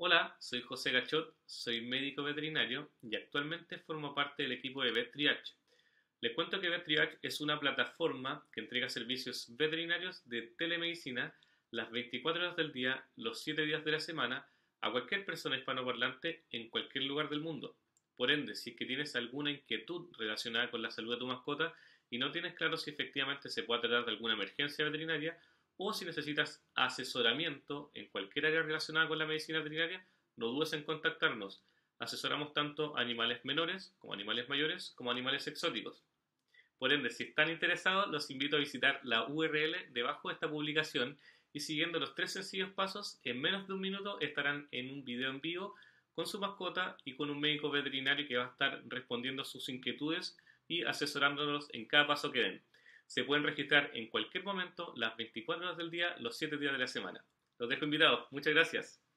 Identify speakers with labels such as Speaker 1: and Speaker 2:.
Speaker 1: Hola, soy José Gachot, soy médico veterinario y actualmente formo parte del equipo de VetTriage. Les cuento que VetTriage es una plataforma que entrega servicios veterinarios de telemedicina las 24 horas del día, los 7 días de la semana, a cualquier persona hispanoparlante en cualquier lugar del mundo. Por ende, si es que tienes alguna inquietud relacionada con la salud de tu mascota y no tienes claro si efectivamente se puede tratar de alguna emergencia veterinaria, o si necesitas asesoramiento en cualquier área relacionada con la medicina veterinaria, no dudes en contactarnos. Asesoramos tanto animales menores como animales mayores como animales exóticos. Por ende, si están interesados, los invito a visitar la URL debajo de esta publicación y siguiendo los tres sencillos pasos, en menos de un minuto estarán en un video en vivo con su mascota y con un médico veterinario que va a estar respondiendo sus inquietudes y asesorándolos en cada paso que den. Se pueden registrar en cualquier momento, las 24 horas del día, los 7 días de la semana. Los dejo invitados. Muchas gracias.